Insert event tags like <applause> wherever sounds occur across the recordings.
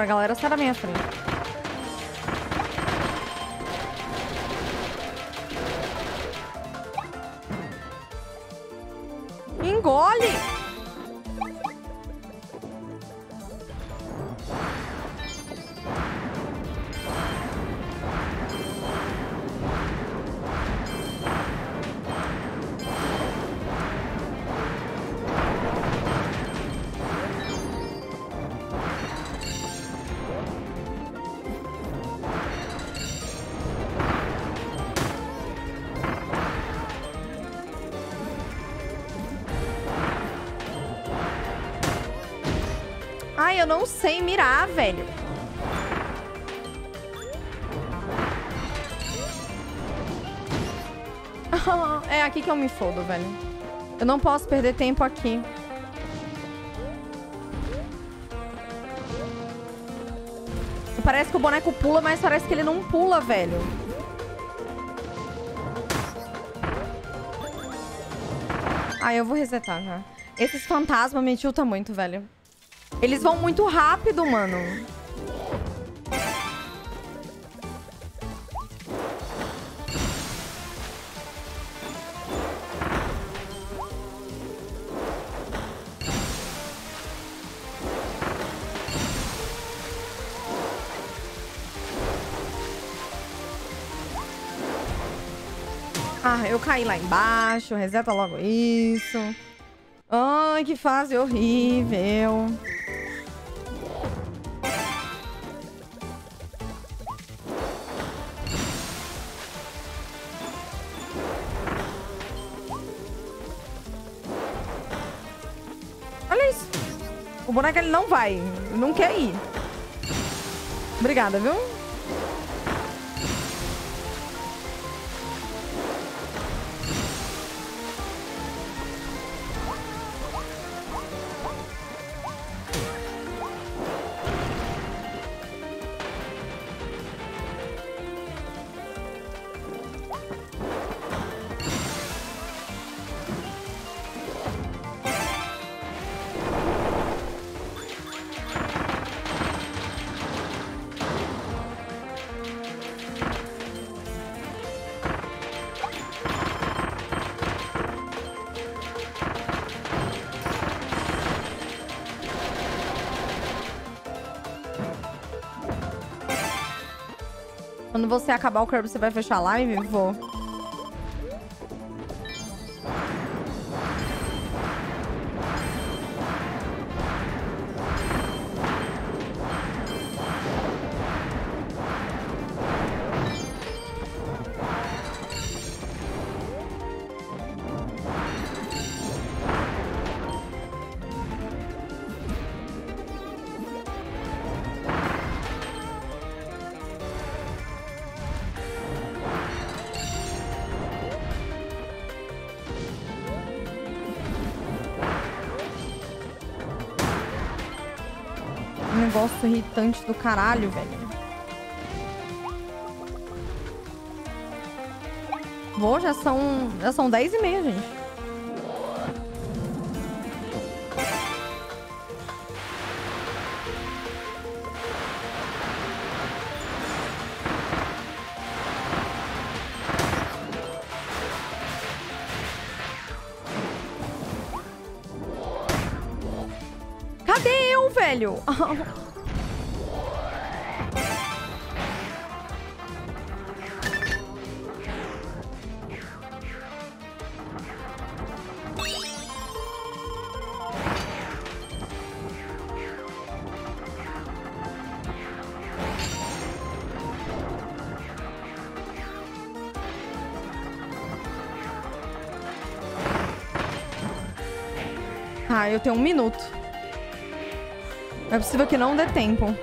Bora, galera, sai da minha frente. Velho. <laughs> é aqui que eu me fodo, velho. Eu não posso perder tempo aqui. Parece que o boneco pula, mas parece que ele não pula, velho. Ah, eu vou resetar já. Esses fantasmas me tiltam muito, velho. Eles vão muito rápido, mano. Ah, eu caí lá embaixo. Reseta logo isso. Ai, que fase horrível. Ele não vai. Não quer ir. Obrigada, viu? Você acabar o Kirby, você vai fechar a live? Vou. Negócio irritante do caralho, velho. Vou, já são, já são 10 e meia, gente. Tenho um minuto. É possível que não dê tempo.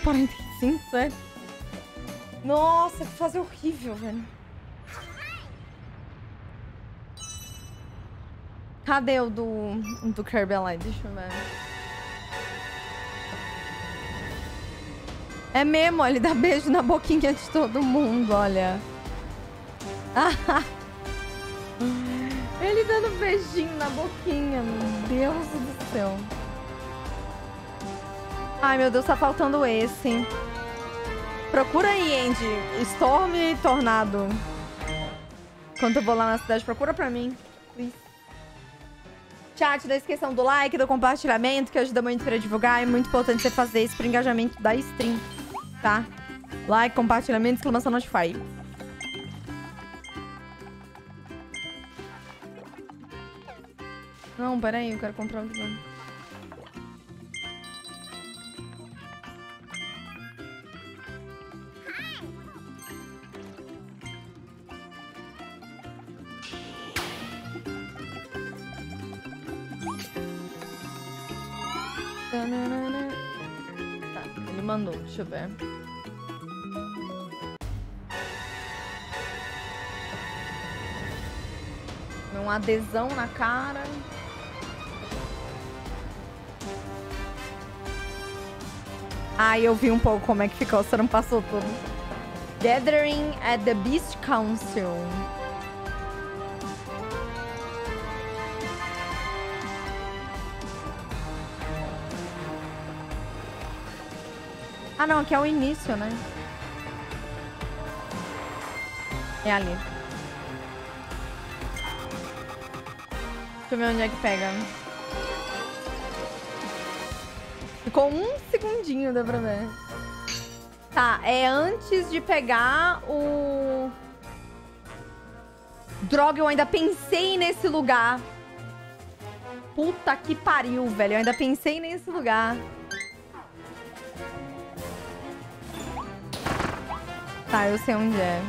2,45, sério? Nossa, que fase horrível, velho. Cadê o do, do Kirby? Deixa eu ver. É mesmo, ele dá beijo na boquinha de todo mundo, olha. <laughs> ele dando beijinho na boquinha, meu Deus do céu. Ai, meu Deus, tá faltando esse. Procura aí, Andy. Storm e Tornado. Quando eu vou lá na cidade, procura pra mim. Please. Chat, não esqueçam do like, do compartilhamento, que ajuda muito pra divulgar. É muito importante você fazer isso pro engajamento da stream, tá? Like, compartilhamento, exclamação notify. Não, peraí, eu quero comprar um drone. Deixa eu ver. Uma adesão na cara. Ah, eu vi um pouco como é que ficou, você não passou tudo. Gathering at the Beast Council. Ah, não, aqui é o início, né? É ali. Deixa eu ver onde é que pega. Ficou um segundinho, dá pra ver. Tá, é antes de pegar o... Droga, eu ainda pensei nesse lugar. Puta que pariu, velho. Eu ainda pensei nesse lugar. Tá, eu sei onde é.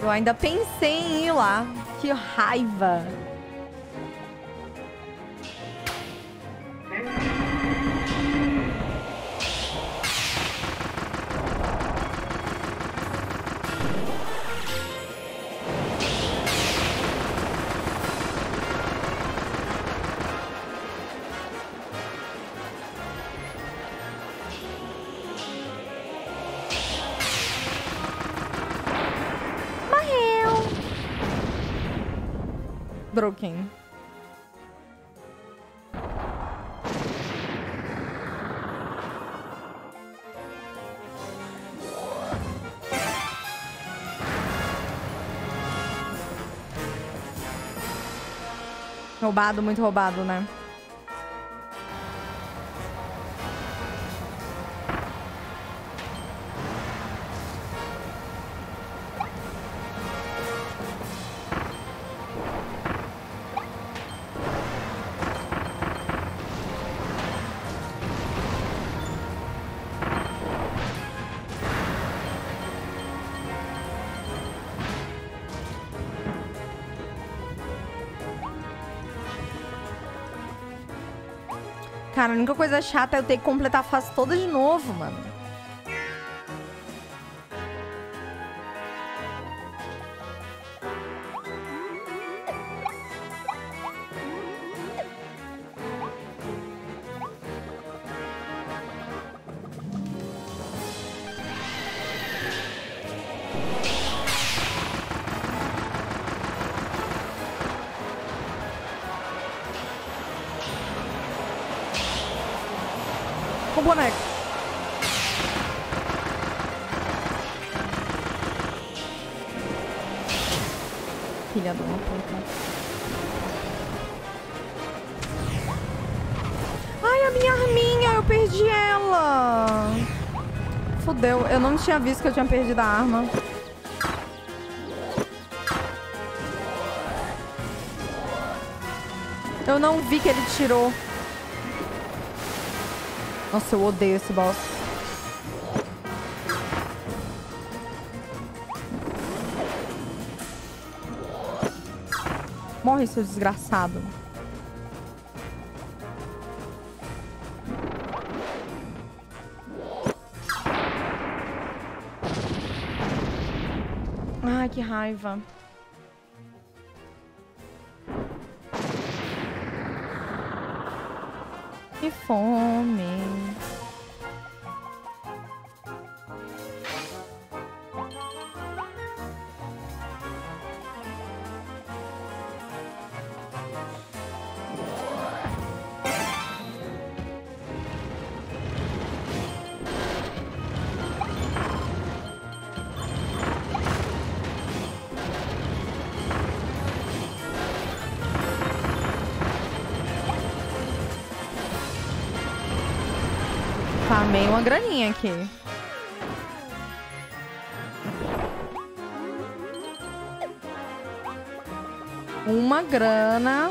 Eu ainda pensei em ir lá. Que raiva. Broken. Roubado, muito roubado, né? Cara, a única coisa chata é eu ter que completar a fase toda de novo, mano. Eu não tinha visto que eu tinha perdido a arma. Eu não vi que ele tirou. Nossa, eu odeio esse boss. Morre, seu desgraçado. Raiva. Que fome. Farmei uma graninha aqui. Uma grana.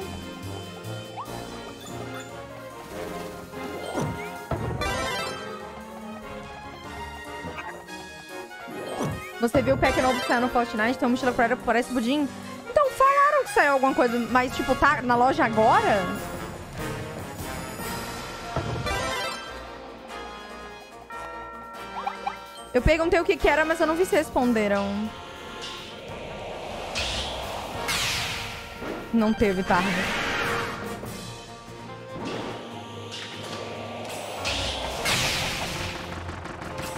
Você viu o pack novo que saiu no Fortnite? Tem uma mochila parece pudim? Então falaram que saiu alguma coisa, mas tipo, tá na loja agora? Eu perguntei o que que era, mas eu não vi se responderam. Não teve tarde.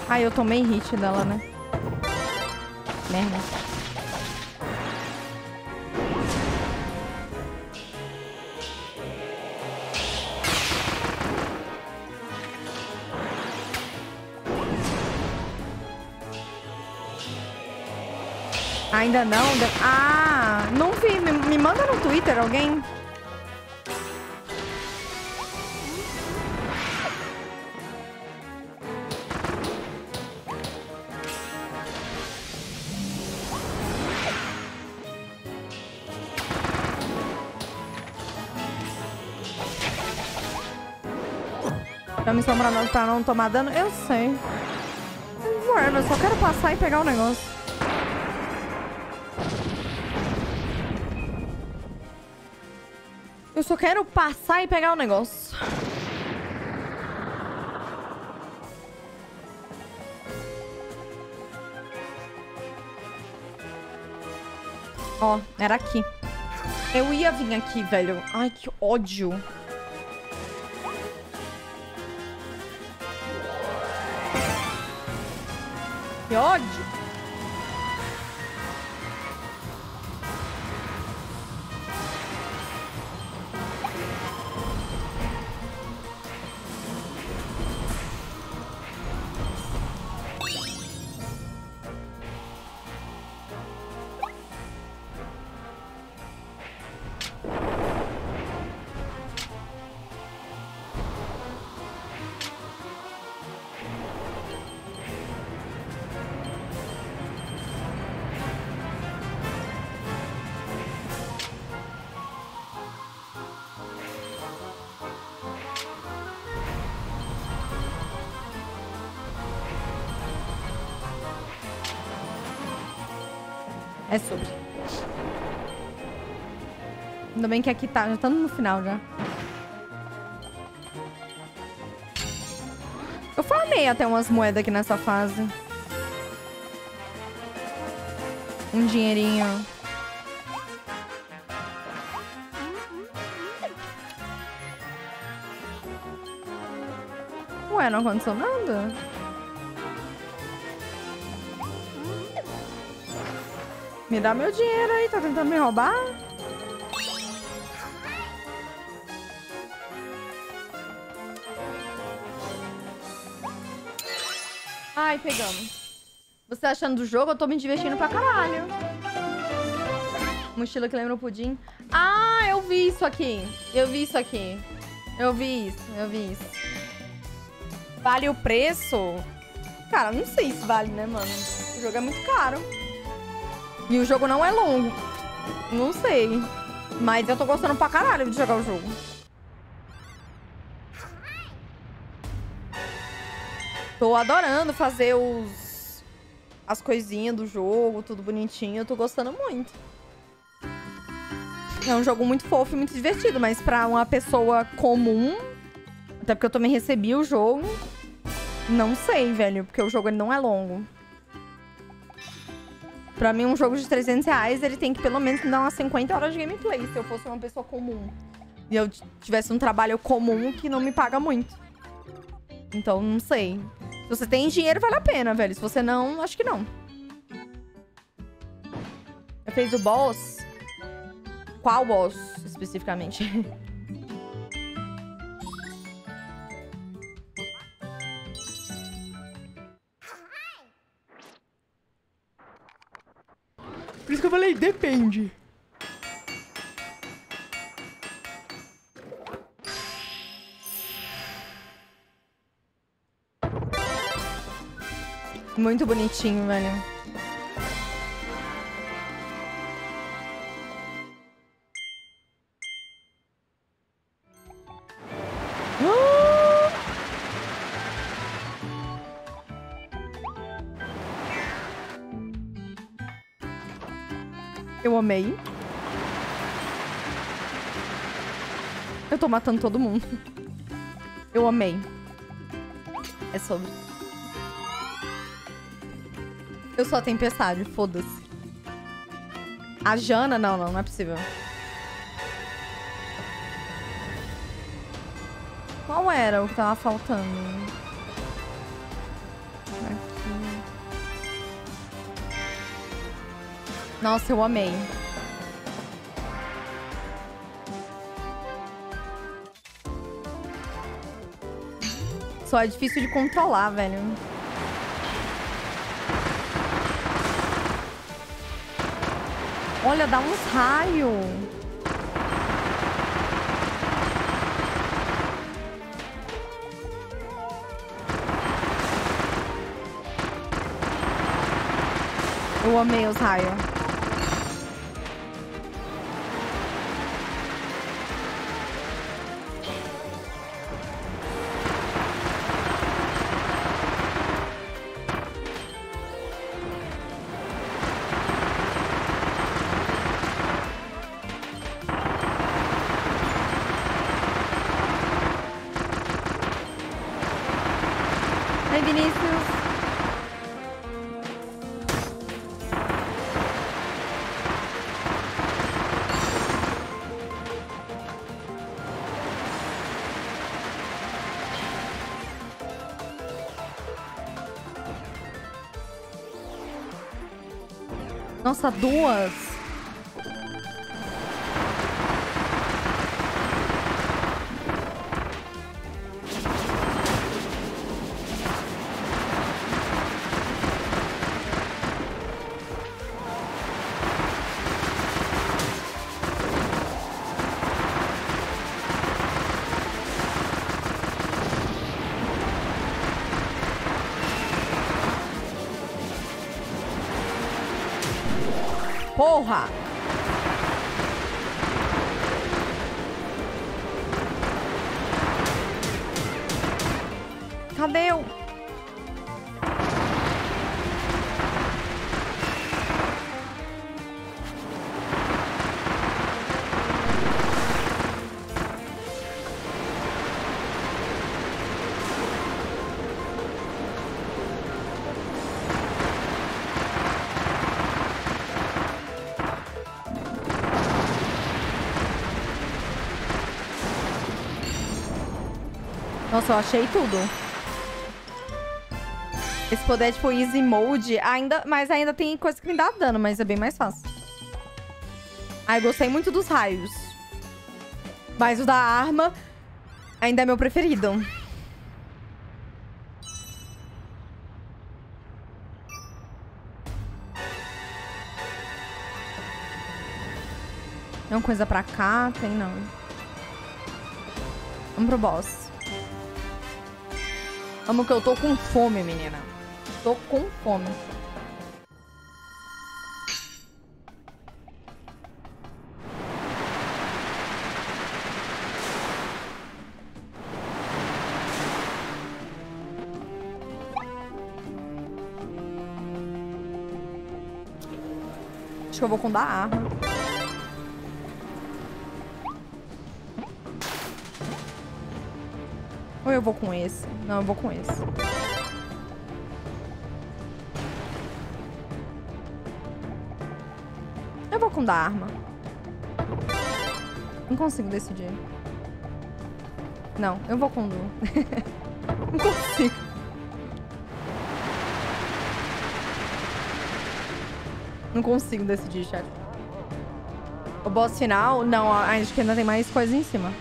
Ai, eu tomei hit dela, né? Merda. Ainda não? Ah, não vi. Me, me manda no Twitter alguém. Tá me sombrando pra não tomar dano? Eu sei. Whatever, eu só quero passar e pegar o negócio. Eu só quero passar e pegar o negócio. Ó, era aqui. Eu ia vir aqui, velho. Ai, que ódio. Que ódio. Bem que aqui tá. Já estamos no final já. Eu farmei até umas moedas aqui nessa fase. Um dinheirinho. Ué, não aconteceu nada? Me dá meu dinheiro aí, tá tentando me roubar? Ai, pegamos. Você tá achando do jogo? Eu tô me divertindo pra caralho. Mochila que lembra o pudim. Ah, eu vi isso aqui. Eu vi isso aqui. Eu vi isso, eu vi isso. Vale o preço? Cara, não sei se vale, né, mano? O jogo é muito caro. E o jogo não é longo. Não sei. Mas eu tô gostando pra caralho de jogar o jogo. Tô adorando fazer os... As coisinhas do jogo, tudo bonitinho. Eu tô gostando muito. É um jogo muito fofo e muito divertido, mas pra uma pessoa comum... Até porque eu também recebi o jogo... Não sei, velho, porque o jogo ele não é longo. Pra mim, um jogo de 300 reais, ele tem que pelo menos me dar umas 50 horas de gameplay, se eu fosse uma pessoa comum. E eu tivesse um trabalho comum que não me paga muito. Então, não sei. Você tem dinheiro, vale a pena, velho. Se você não, acho que não. Eu fez o boss? Qual boss, especificamente? Por isso que eu falei, depende. Muito bonitinho, velho. Eu amei. Eu tô matando todo mundo. Eu amei. É sobre. Eu sou a tempestade, foda-se. A Jana? Não, não, não é possível. Qual era o que tava faltando? Nossa, eu amei. Só é difícil de controlar, velho. Olha, dá uns raios. Eu amei os raios. Nossa, duas. Nossa, eu achei tudo. Esse poder é tipo easy mode, ainda, mas ainda tem coisa que me dá dano, mas é bem mais fácil. Ai, gostei muito dos raios. Mas o da arma ainda é meu preferido. Tem uma coisa pra cá? Tem não. Vamos pro boss amo que eu tô com fome, menina. Tô com fome. Acho que eu vou com da arma. Eu vou com esse? Não, eu vou com esse. Eu vou com da arma. Não consigo decidir. Não, eu vou com do. <laughs> Não consigo. Não consigo decidir, chat. O boss final? Não, acho que ainda tem mais coisa em cima.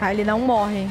Ah, ele não morre.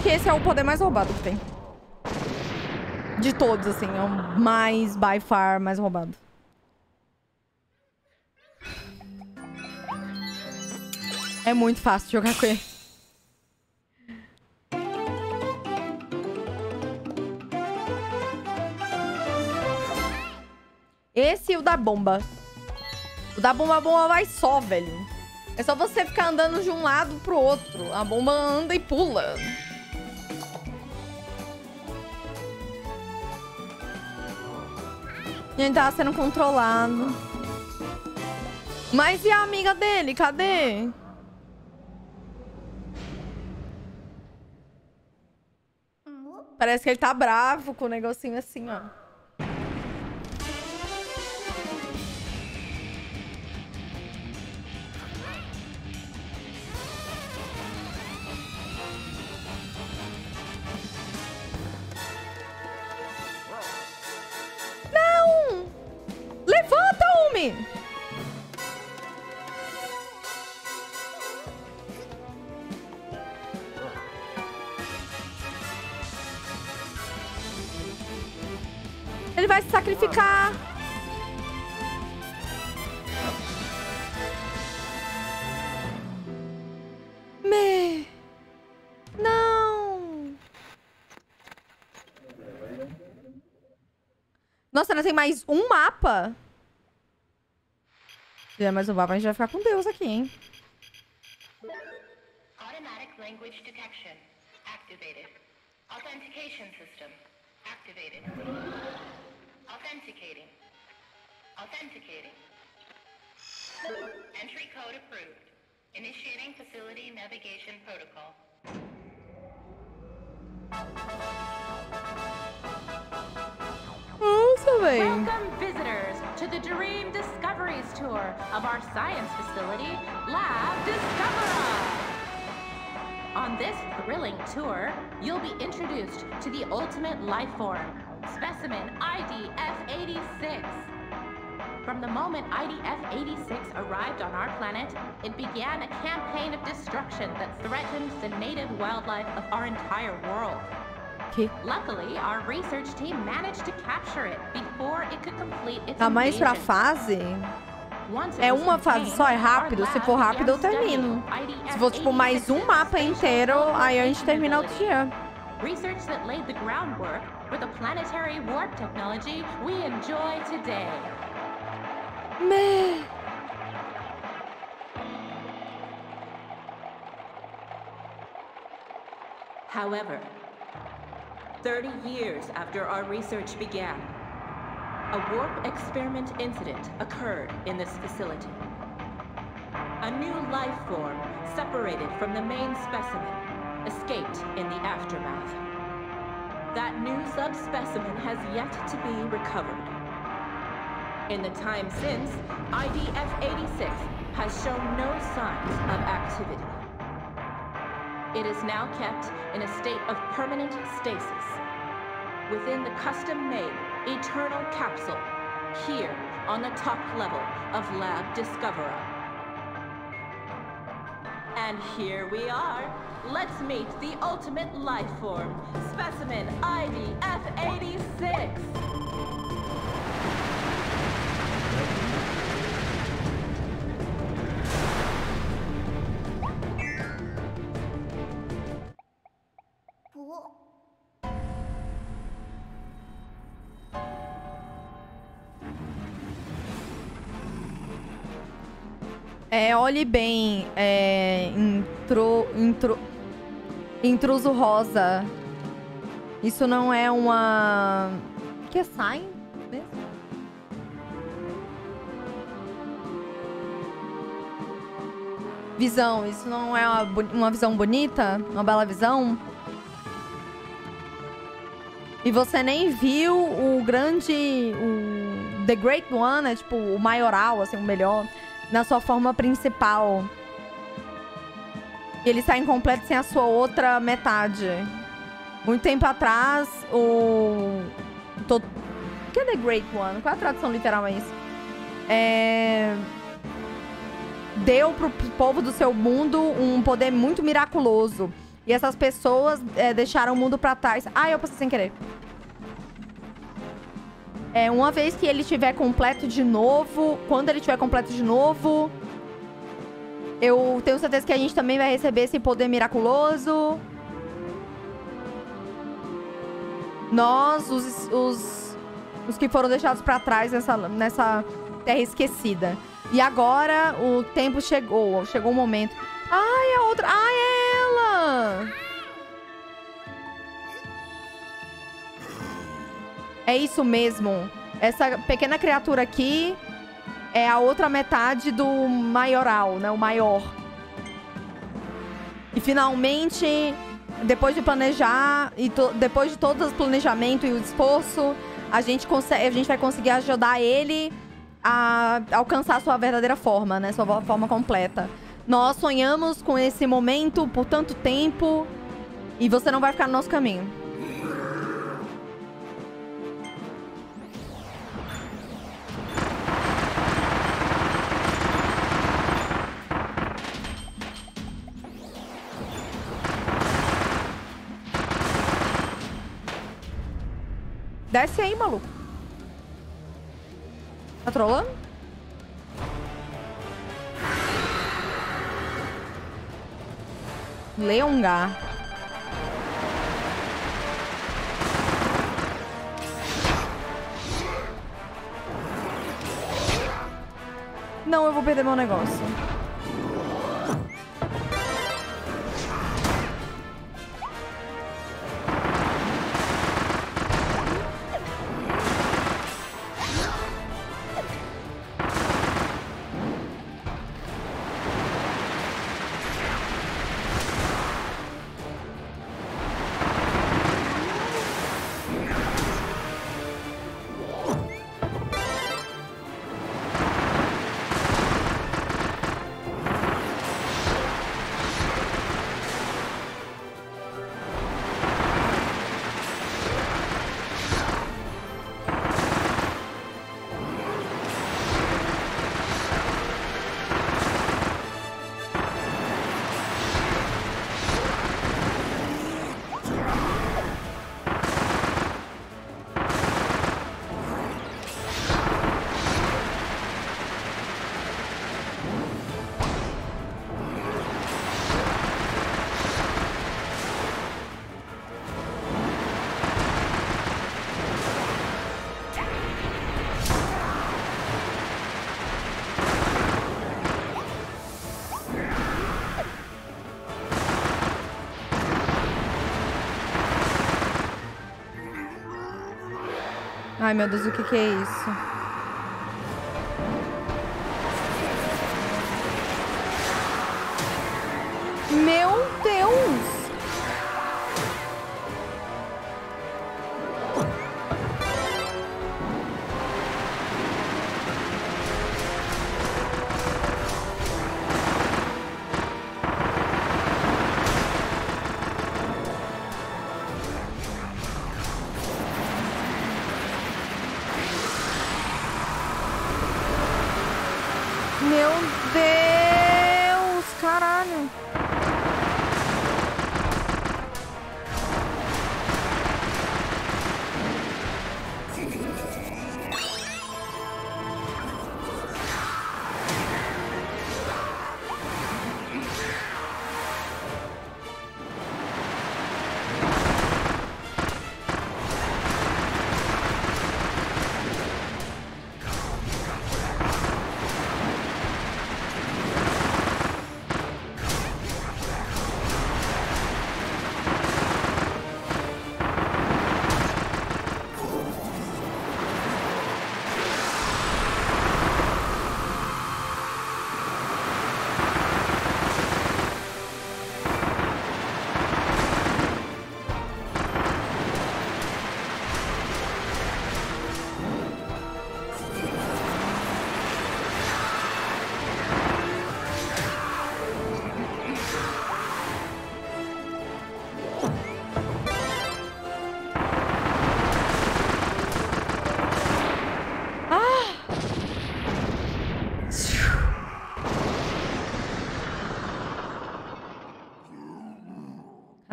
Acho que esse é o poder mais roubado que tem. De todos, assim. É o mais, by far, mais roubado. É muito fácil jogar com ele. Esse e o da bomba. O da bomba, a bomba vai só, velho. É só você ficar andando de um lado pro outro. A bomba anda e pula. Ele tava sendo controlado. Mas e a amiga dele? Cadê? Parece que ele tá bravo com o negocinho assim, ó. Nossa, ainda tem mais um mapa? Se tiver mais um mapa, a gente vai ficar com Deus aqui, hein? Automatic language detection activated. Authentication system activated. Authenticating. Authenticating. Entry code approved. Initiating facility navigation protocol. Véi. Welcome, visitors, to the Dream Discoveries Tour of our science facility, Lab Discovera. On this thrilling tour, you'll be introduced to the ultimate life form, specimen IDF-86. From the moment IDF-86 arrived on our planet, it began a campaign of destruction that threatened the native wildlife of our entire world. Luckily, our research team managed to capture it before it could complete its Tá mais pra fase? É uma fase só, é rápido. Se for rápido, eu termino. Se for, tipo, mais um mapa inteiro, aí a gente termina outro dia. Research that laid the groundwork for the planetary warp technology we enjoy today. Meh. However, 30 years after our research began, a warp experiment incident occurred in this facility. A new life form separated from the main specimen escaped in the aftermath. That new subspecimen has yet to be recovered. In the time since, IDF-86 has shown no signs of activity. It is now kept in a state of permanent stasis within the custom-made Eternal Capsule here on the top level of Lab Discoverer. And here we are. Let's meet the ultimate life form, specimen IDF-86. É, olhe bem, é, intro, intro, intruso rosa. Isso não é uma... Que é sign mesmo? Visão, isso não é uma, uma visão bonita? Uma bela visão? E você nem viu o grande... O The Great One, é tipo o maioral, assim, o melhor na sua forma principal. E ele está incompleto sem a sua outra metade. Muito tempo atrás, o. To... Que é The Great One? Qual é a tradução literal a isso? É... Deu pro povo do seu mundo um poder muito miraculoso. E essas pessoas é, deixaram o mundo pra trás. Ah, eu passei sem querer. É, uma vez que ele estiver completo de novo, quando ele estiver completo de novo, eu tenho certeza que a gente também vai receber esse poder miraculoso. Nós, os, os, os que foram deixados pra trás nessa, nessa terra esquecida. E agora o tempo chegou, chegou o momento. Ai, a outra. Ai, é ela! É isso mesmo. Essa pequena criatura aqui é a outra metade do maioral, né? O maior. E finalmente, depois de planejar e depois de todo o planejamento e o esforço, a gente consegue, a gente vai conseguir ajudar ele a alcançar sua verdadeira forma, né? Sua forma completa. Nós sonhamos com esse momento por tanto tempo e você não vai ficar no nosso caminho. Desce aí, maluco. Tá trolando? Leongar. Não, eu vou perder meu negócio. Ai, meu Deus, o que que é isso?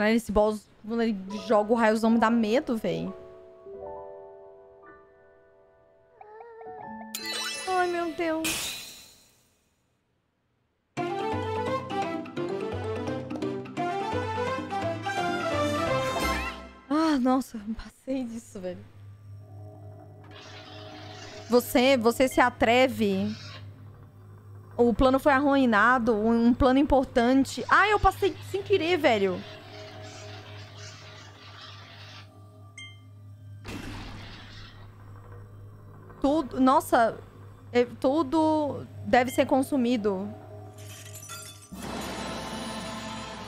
Caralho, esse boss, quando ele joga o raiozão, me dá medo, véi. Ai, meu Deus. Ah, nossa, passei disso, velho. Você, você se atreve. O plano foi arruinado, um plano importante. Ah, eu passei sem querer, velho. Tudo, nossa, é, tudo deve ser consumido.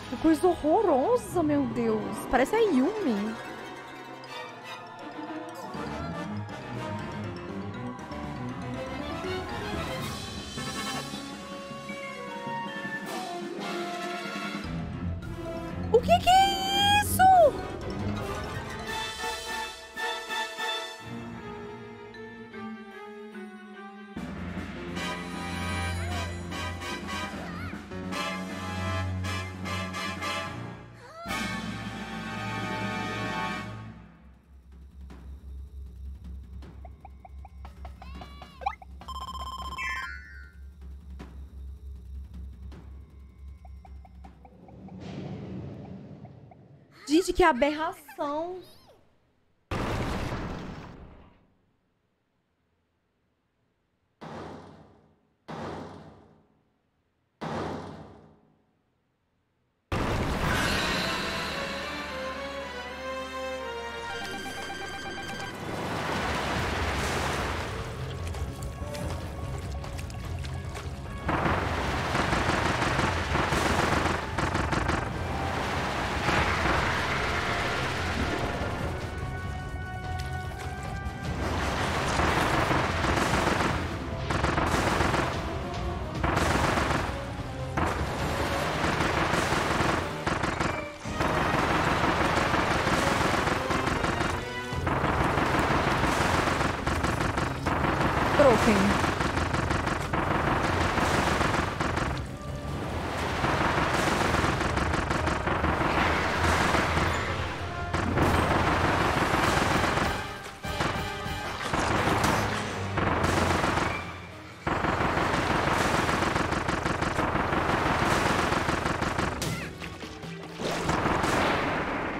Que coisa horrorosa, meu Deus. Parece a Yumi. Que aberração. Broken.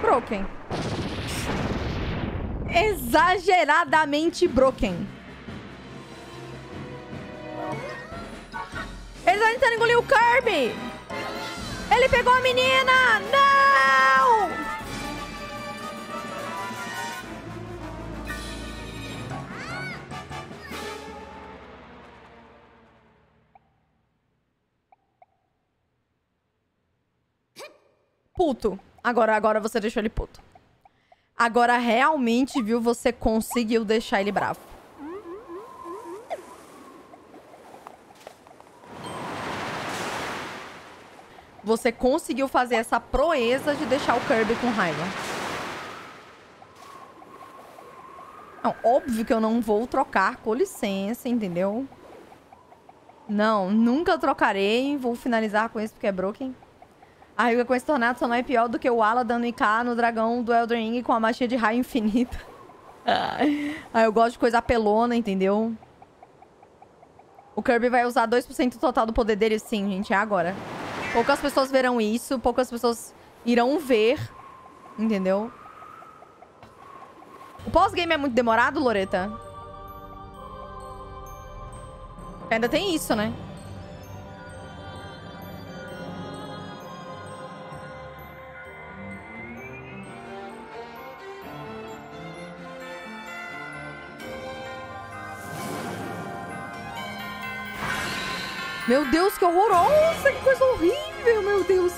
Broken. Exageradamente broken. golpe! Ele pegou a menina! Não! Puto. Agora, agora você deixou ele puto. Agora realmente, viu, você conseguiu deixar ele bravo. Você conseguiu fazer essa proeza de deixar o Kirby com raiva. Não, óbvio que eu não vou trocar, com licença, entendeu? Não, nunca trocarei. Vou finalizar com isso porque é broken. A Ryuga com esse tornado só não é pior do que o Ala dando IK no dragão do Elden Ring com a magia de raio infinita. ah, eu gosto de coisa apelona, entendeu? O Kirby vai usar 2% do total do poder dele, sim, gente. É agora. Poucas pessoas verão isso, poucas pessoas irão ver, entendeu? O pós-game é muito demorado, Loreta? Ainda tem isso, né? Meu Deus, que horrorosa! Que coisa horrível, meu Deus!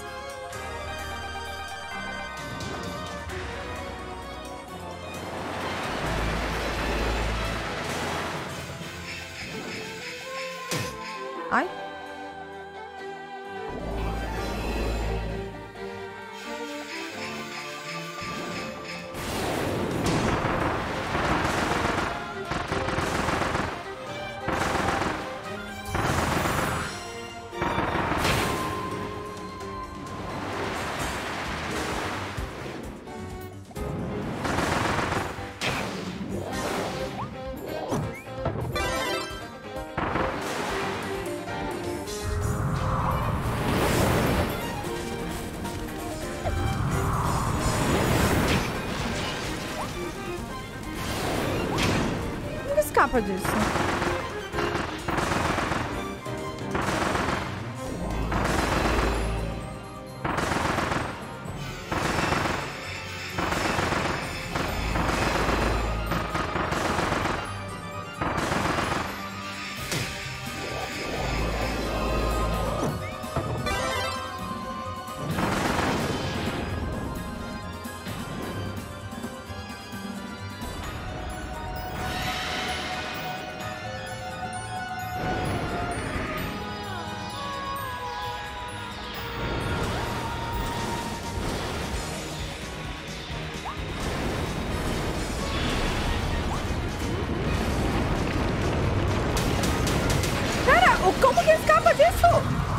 Escapa disso?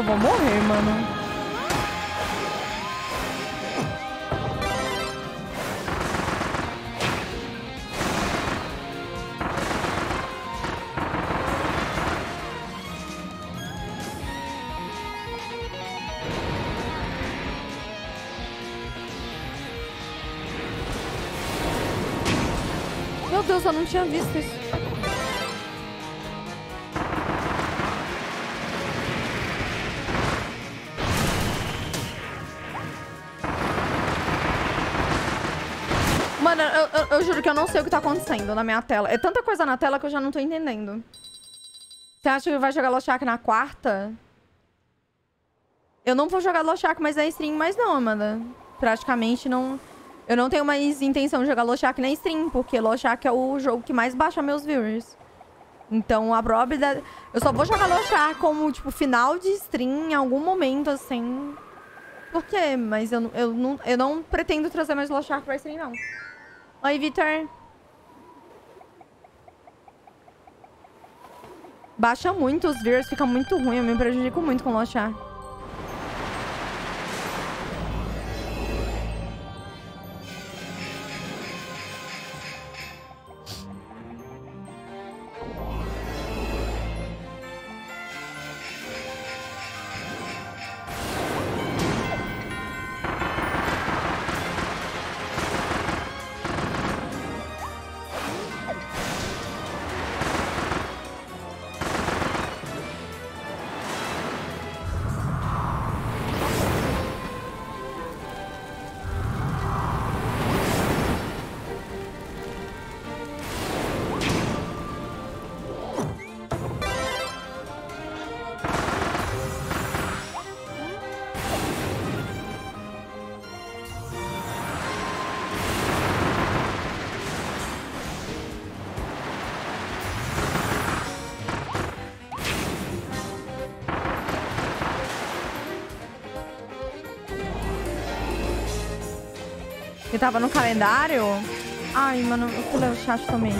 Eu vou morrer, mano. Meu Deus, eu não tinha visto isso. Juro que eu não sei o que tá acontecendo na minha tela. É tanta coisa na tela que eu já não tô entendendo. Você acha que vai jogar Loshak na quarta? Eu não vou jogar Loshak mais na stream, mas não, Amanda. Praticamente não... Eu não tenho mais intenção de jogar Loshak na stream, porque Loshak é o jogo que mais baixa meus viewers. Então, a probabilidade, Eu só vou jogar Lochar como, tipo, final de stream em algum momento, assim. Por quê? Mas eu, eu, não, eu não pretendo trazer mais Lochar pra stream, não. Oi, Vitor. Baixa muito os viewers, fica muito ruim. Eu me prejudico muito com Lochar. Tava no calendário? Ai, mano, eu fui ler o chat também.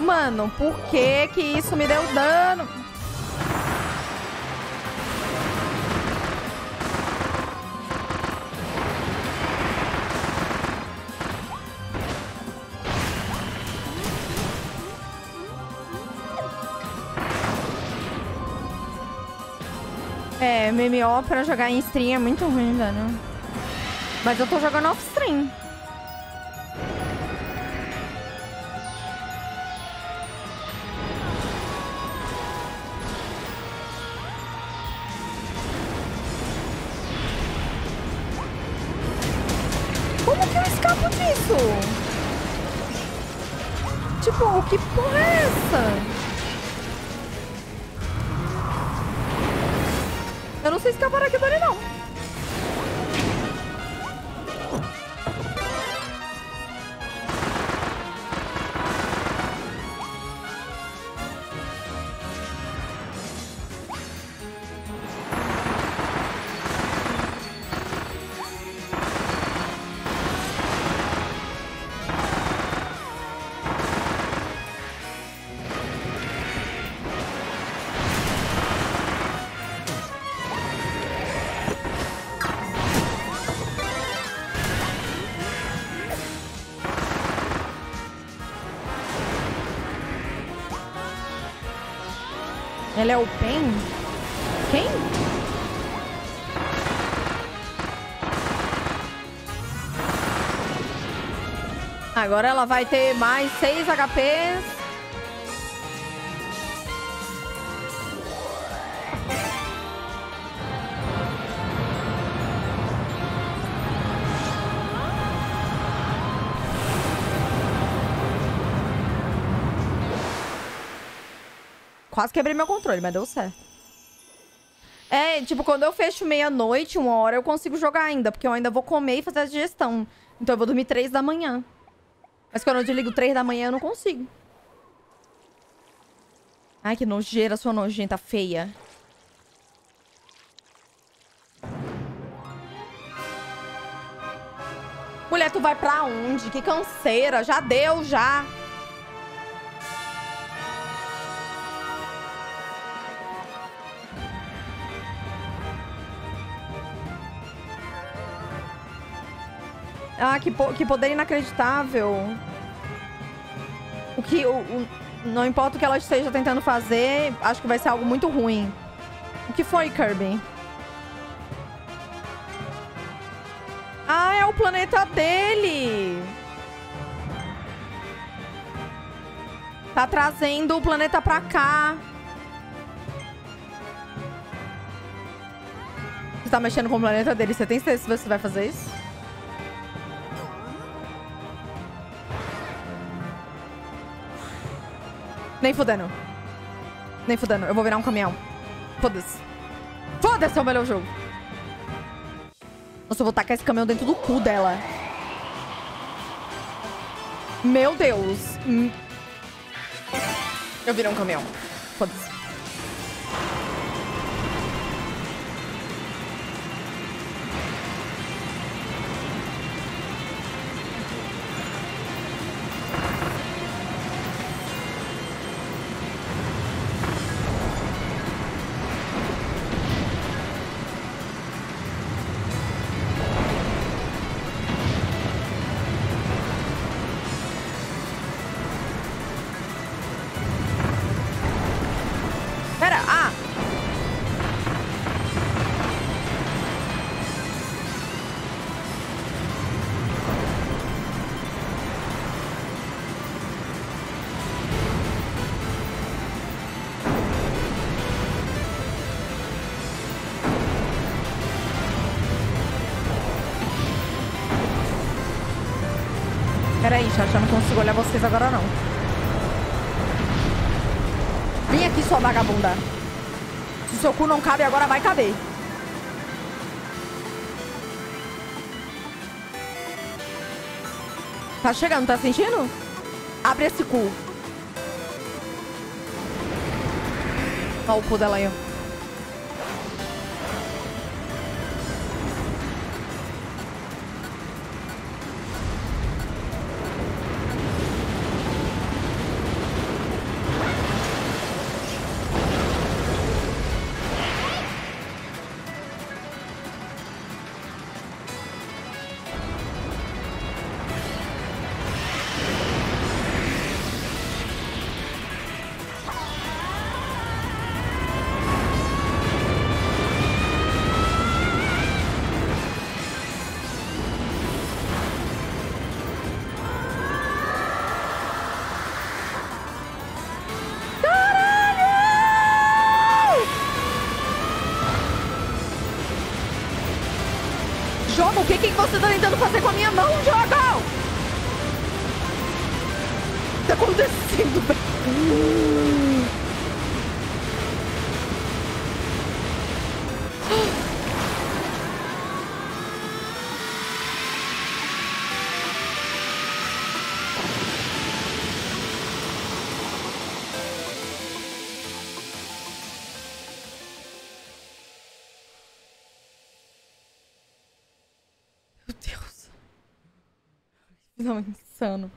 Mano, por que que isso me deu dano? MMO pra jogar em stream é muito ruim, velho. Mas eu tô jogando off-stream. Agora ela vai ter mais 6 HPs. Quase quebrei meu controle, mas deu certo. É, tipo, quando eu fecho meia-noite, uma hora, eu consigo jogar ainda. Porque eu ainda vou comer e fazer a digestão. Então eu vou dormir três da manhã. Mas quando eu desligo três da manhã, eu não consigo. Ai, que nojeira, sua nojenta feia. Mulher, tu vai pra onde? Que canseira. Já deu, já. Ah, que, po que poder inacreditável. O que. O, o- não importa o que ela esteja tentando fazer, acho que vai ser algo muito ruim. O que foi, Kirby? Ah, é o planeta dele! Tá trazendo o planeta pra cá. Você tá mexendo com o planeta dele. Você tem certeza que você vai fazer isso? Nem fudendo. Nem fudendo. Eu vou virar um caminhão. Foda-se. Foda-se, é o melhor jogo. Nossa, eu vou tacar esse caminhão dentro do cu dela. Meu Deus. Hum. Eu virei um caminhão. Foda-se. Chacha, eu não consigo olhar vocês agora não. Vem aqui, sua vagabunda. Se seu cu não cabe, agora vai caber. Tá chegando, tá sentindo? Abre esse cu. Olha o cu dela aí, ó. Jogo, o que, que você tá tentando fazer com a minha mão, Jogo? O que tá acontecendo, velho? Não, é insano.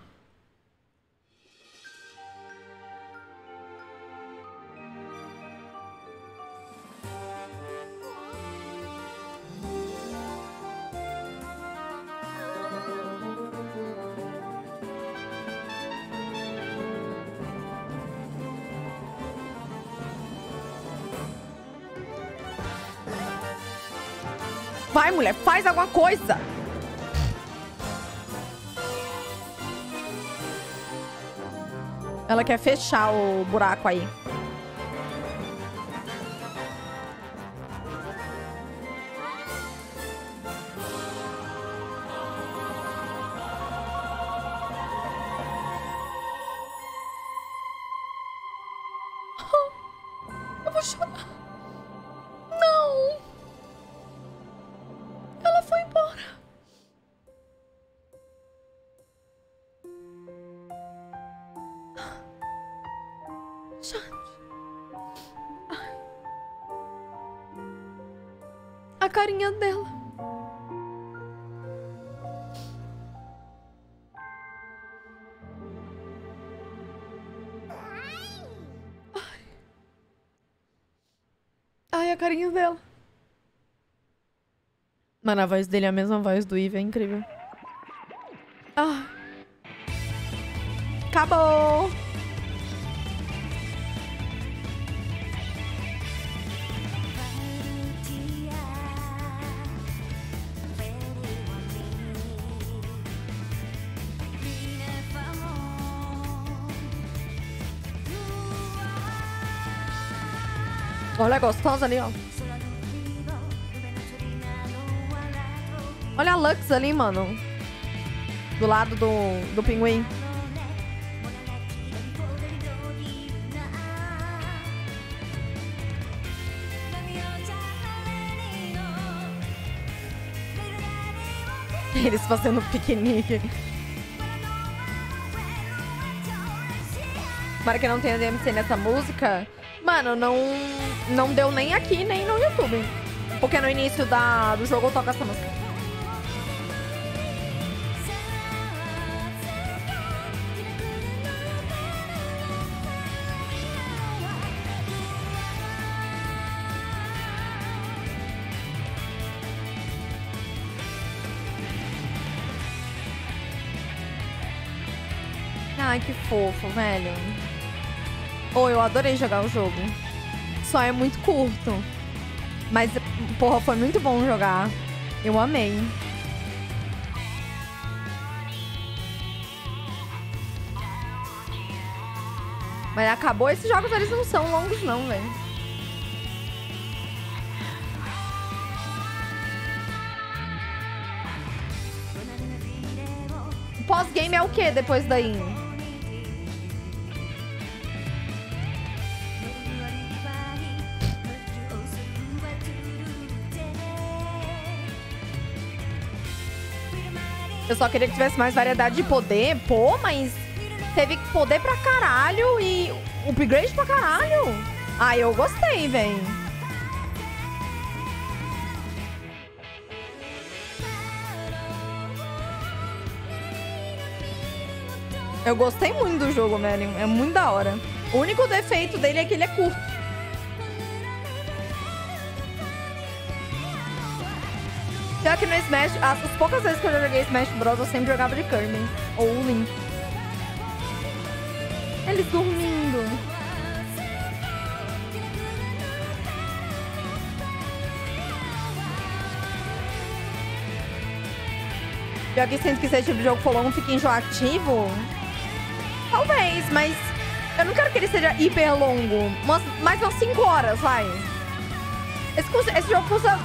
Vai, mulher, faz alguma coisa. Ela quer fechar o buraco aí. Ai, a carinha dela. Mano, a voz dele é a mesma voz do Eve, é incrível. Ah. Acabou! olha é gostosa ali, ó. Olha a Lux ali, mano. Do lado do, do pinguim. Eles fazendo piquenique. Para que não tenha DMC nessa música. Mano, não, não deu nem aqui, nem no YouTube. Porque no início da, do jogo eu toco essa música. Ai, que fofo, velho. Oh, eu adorei jogar o jogo. Só é muito curto. Mas, porra, foi muito bom jogar. Eu amei. Mas acabou. Esses jogos, eles não são longos, não, velho. Pós-game é o que depois daí? Eu só queria que tivesse mais variedade de poder. Pô, mas teve poder pra caralho e upgrade pra caralho. Ah, eu gostei, velho. Eu gostei muito do jogo, velho. É muito da hora. O único defeito dele é que ele é curto. Já que no Smash, as, as poucas vezes que eu joguei Smash Bros, eu sempre jogava de Kirby. Ou Link. Eles dormindo. Já que sinto que esse tipo de jogo for longo fica enjoativo. Talvez, mas eu não quero que ele seja hiper longo. Mais umas 5 horas, vai. Esse, esse jogo custa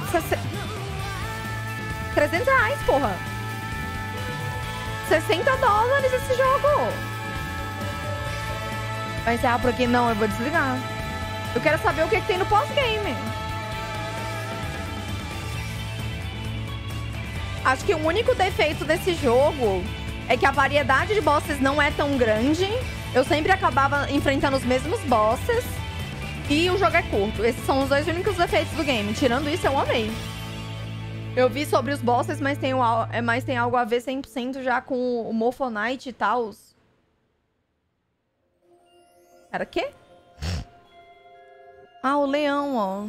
300 reais, porra. 60 dólares esse jogo. Vai encerrar por aqui? Não, eu vou desligar. Eu quero saber o que, é que tem no pós-game. Acho que o único defeito desse jogo é que a variedade de bosses não é tão grande. Eu sempre acabava enfrentando os mesmos bosses. E o jogo é curto. Esses são os dois únicos defeitos do game. Tirando isso, eu amei. Eu vi sobre os bosses, mas tem, é, mas tem algo a ver 100% já com o Morphonite e tal. Era quê? Ah, o leão, ó.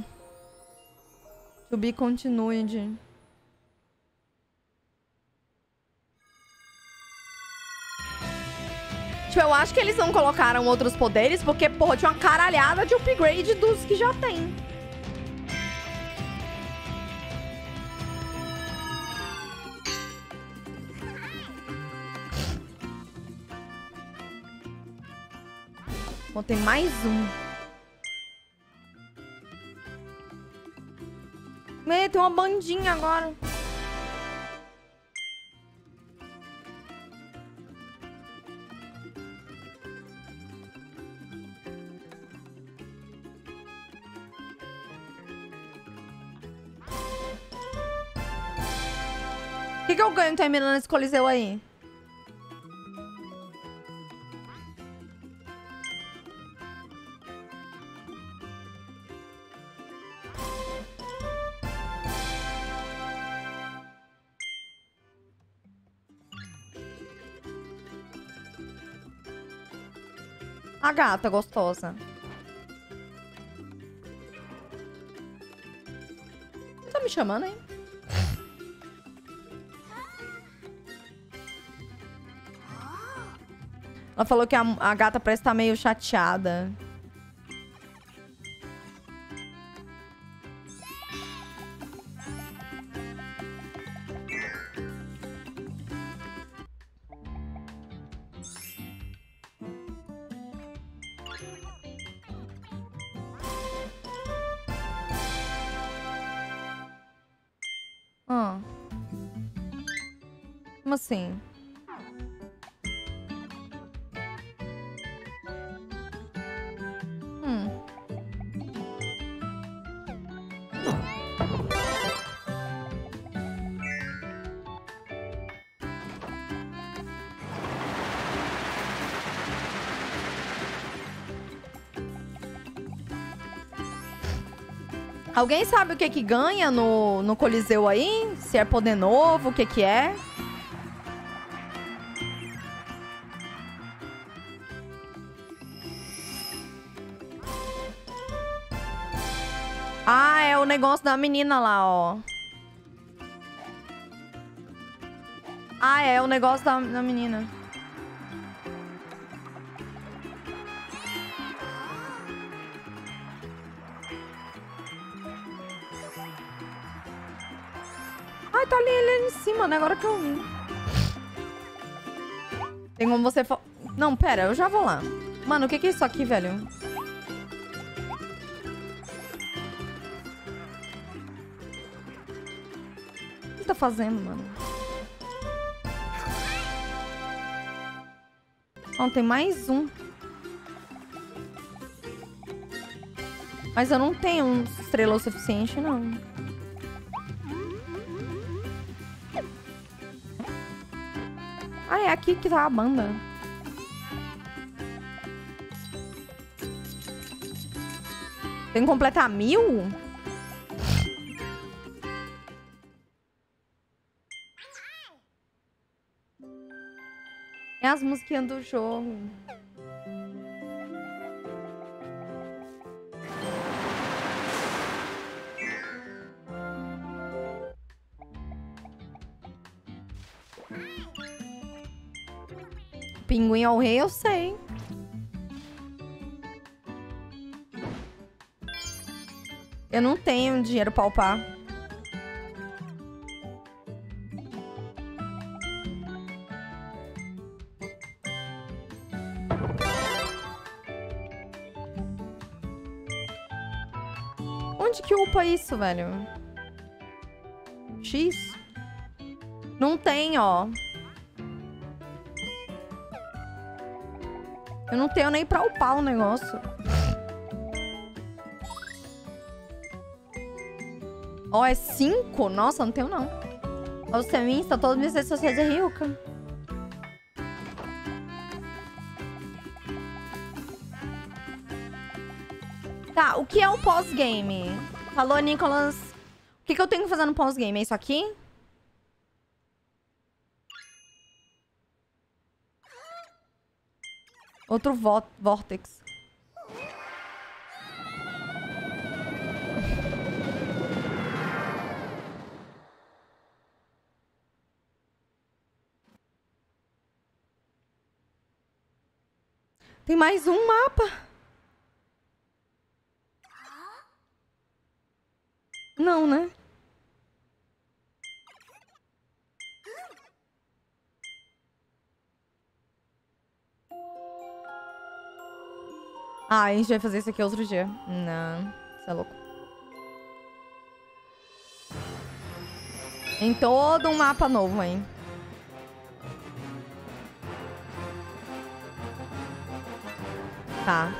To be continued. Tipo, eu acho que eles não colocaram outros poderes porque, porra, tinha uma caralhada de upgrade dos que já tem. Bom, tem mais um. Mê, tem uma bandinha agora. O que, que eu ganho terminando esse coliseu aí? Gata gostosa. Tá me chamando, hein? <laughs> Ela falou que a, a gata parece estar tá meio chateada. assim. Alguém sabe o que que ganha no, no Coliseu aí? Se é poder novo, o que que é? Negócio da menina lá, ó. Ah, é o negócio da, da menina. Ai, tá ali ele em cima, né? Agora que eu vi. Tem como você... fa- Não, pera, eu já vou lá. Mano, o que que é isso aqui, velho? Tá fazendo, mano? Ó, tem mais um. Mas eu não tenho um estrela o suficiente, não. Ah, é aqui que tá a banda. Tem que completar mil? É as musiquinhas do jogo. Pinguim ao rei, eu sei. Eu não tenho dinheiro pra upar. Que upa isso, velho? X? Não tem, ó. Eu não tenho nem pra upar o negócio. Ó, é 5? Nossa, não tenho não. Ó, Você me insta todas as minhas redes sociais é Ryuka. Tá, o que é o pós-game? Falou, Nicolas. O que, que eu tenho que fazer no pós-game? É isso aqui? Outro vo Vortex. Tem mais um mapa. Não, né? A gente vai fazer isso aqui outro dia. Não, você é louco. Tem todo um mapa novo, hein? Tá.